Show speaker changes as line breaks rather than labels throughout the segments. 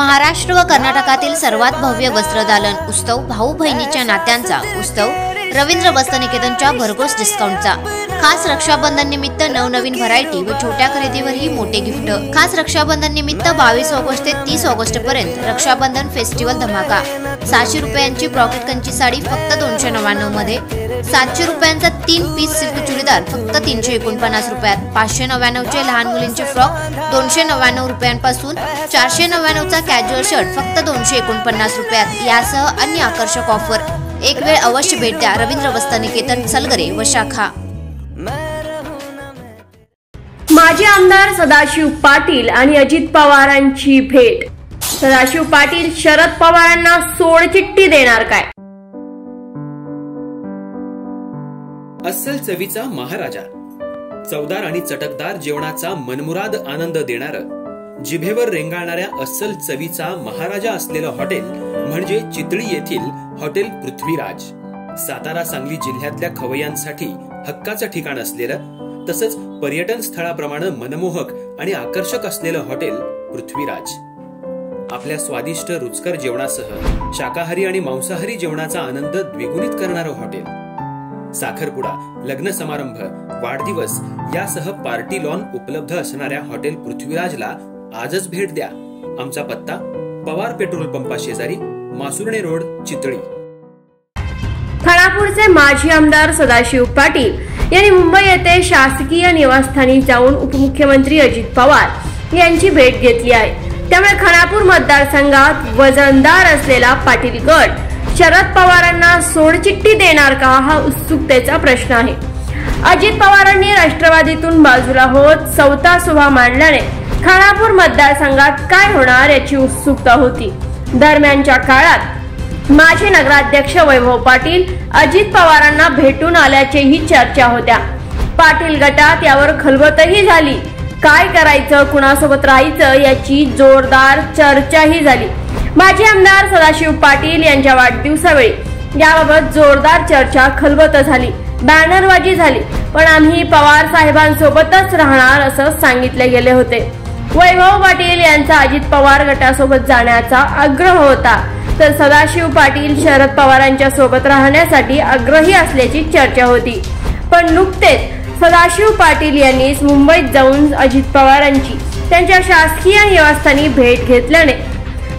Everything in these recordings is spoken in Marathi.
महाराष्ट्र व कर्नाटकातील सर्वात भव्य वस्त्रदालन उत्सव भाऊ बहिणीच्या नात्यांचा उत्सव रवींद्र वस्त्रनिकेतनच्या भरघोस डिस्काउंटचा खास रक्षाबंधन निमित्त नवनवीन व्हरायटी व छोट्या खरेदीवरही मोठे गिफ्ट खास रक्षाबंधन निमित्त बावीस ऑगस्ट ते तीस ऑगस्ट पर्यंत रक्षाबंधन फेस्टिवल धमाका. सहाशे रुपयांची ब्रॉकेट कंची साडी फक्त दोनशे नव्याण्णवमध्ये सातशे रुपयांचा तीन पीस सिल्क चुडीदार फक्त तीनशे एकोणपन्नास रुपयात. पाचशे नव्याण्णवचे लहान मुलींचे फ्रॉक दोनशे नव्याण्णव रुपयांपासून चारशे नव्याण्णवचा कॅज्युअल शर्ट फक्त दोनशे एकोणपन्नास रुपयात. यासह अन्य आकर्षक ऑफर एक वेळ अवश्य भेट द्या. रवींद्र वस्त्रनिकेतन सलगरे व शाखा.
माजी आमदार सदाशिव पाटील आणि अजित पवारांची भेट. सदाशिव पाटील शरद पवारांना सोडचिठ्ठी देणार काय?
अस्सल चवीचा महाराजा. चवदार आणि चटकदार जेवणाचा मनमुराद आनंद देणार जिभेवर रेंगाळणाऱ्या अस्सल चवीचा महाराजा असलेलं हॉटेल म्हणजे चितळी येथील हॉटेल पृथ्वीराज. सातारा सांगली जिल्ह्यातल्या खवय्यांसाठी हक्काचं ठिकाण असलेलं तसंच पर्यटन स्थळाप्रमाणे मनमोहक आणि आकर्षक असलेलं हॉटेल पृथ्वीराज. आपल्या स्वादिष्ट रुचकर जेवणासह शाकाहारी आणि मांसाहारी जेवणाचा आनंद द्विगुणित करणारं हॉटेल. साखरपुडा लग्न समारंभ वाढदिवस यासह पार्टी लॉन उपलब्ध असणाऱ्या हॉटेल पृथ्वीराजला आजच भेट द्या. आमचा पत्ता पवार पेट्रोल पंपा शेजारी मासुर्णे रोड चितळी.
खानापूरचे माजी आमदार सदाशिव पाटील यांनी मुंबई येथे शासकीय निवासस्थानी जाऊन उपमुख्यमंत्री अजित पवार यांची भेट घेतली आहे. त्यामुळे खानापूर मतदारसंघात वजनदार असलेला पाटील गट शरद पवारांना सोडचिठ्ठी देणार का हा उत्सुकतेचा प्रश्न आहे. अजित पवारांनी राष्ट्रवादीतून बाजूला होत चौथा सुभा मांडल्याने खानापूर मतदारसंघात काय होणार याची उत्सुकता होती. दरम्यानच्या काळात माजी नगराध्यक्ष वैभव पाटील अजित पवारांना भेटून आल्याचेही चर्चा होत्या. पाटील गटात यावर खलबतही झाली. काय करायचं कुणासोबत राहायचं याची जोरदार चर्चाही झाली. माजी आमदार सदाशिव पाटील यांच्या वाढदिवसावेळी याबाबत जोरदार चर्चा खलबत झाली. बॅनरबाजी झाली. पण आम्ही पवार साहेबांसोबतच राहणार असं सांगितले गेले होते. वैभव पाटील यांचा अजित पवार गटासोबत जाण्याचा आग्रह होता. तर सदाशिव पाटील शरद पवारांच्या सोबत राहण्यासाठी आग्रही असल्याची चर्चा होती. पण नुकतेच सदाशिव पाटील यांनी मुंबईत जाऊन अजित पवारांची त्यांच्या शासकीय निवासस्थानी भेट घेतल्याने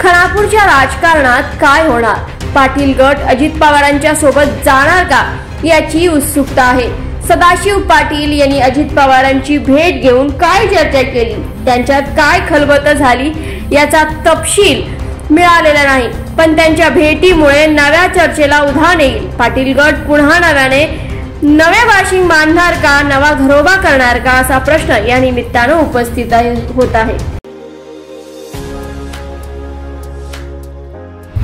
खानापूरच्या राजकारणात काय होणार? पाटील गट अजित पवारांच्या सोबत जाणार का? याची उत्सुकता आहे. सदाशिव पाटील यांनी अजित पवारांची भेट घेऊन काय चर्चा केली? त्यांच्यात काय खलबत झाली? याचा तपशील मिळालेला नाही. पण त्यांच्या भेटीमुळे नव्या चर्चेला उधाण येईल. पाटील गट पुन्हा नव्याने नवे वाशिंग बांधणार का? नवा घरोबा करणार का? असा प्रश्न या निमित्तानं उपस्थित होत आहे.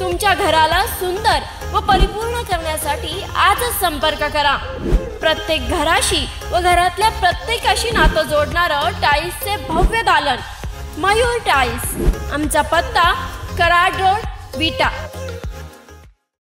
तुमच्या घराला सुंदर व परिपूर्ण करण्यासाठी आजच संपर्क करा. प्रत्येक घराशी व घरातल्या प्रत्येकाशी नातं जोडणारं टाईल्सचे भव्य दालन. मयूर टाईल्स. आमचा पत्ता कराड रोड विटा.